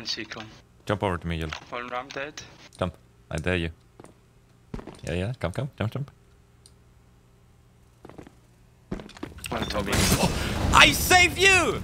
didn't see. Jump over to me, you'll One ram dead. jump. I dare you. Yeah, yeah, come, come, jump, jump. One Toby. Oh, I save you!